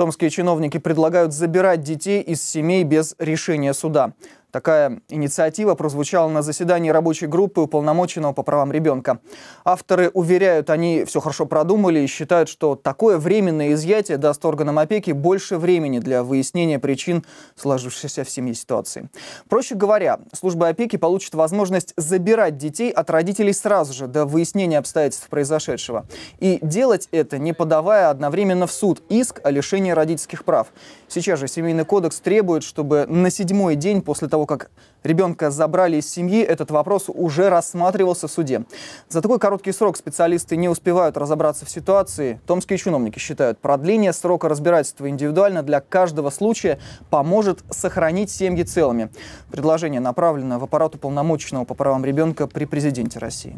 Томские чиновники предлагают забирать детей из семей без решения суда. Такая инициатива прозвучала на заседании рабочей группы уполномоченного по правам ребенка. Авторы уверяют, они все хорошо продумали и считают, что такое временное изъятие даст органам опеки больше времени для выяснения причин сложившейся в семье ситуации. Проще говоря, служба опеки получит возможность забирать детей от родителей сразу же до выяснения обстоятельств произошедшего. И делать это, не подавая одновременно в суд иск о лишении родительских прав. Сейчас же Семейный кодекс требует, чтобы на седьмой день после того, того, как ребенка забрали из семьи, этот вопрос уже рассматривался в суде. За такой короткий срок специалисты не успевают разобраться в ситуации. Томские чиновники считают, продление срока разбирательства индивидуально для каждого случая поможет сохранить семьи целыми. Предложение направлено в аппарат уполномоченного по правам ребенка при президенте России.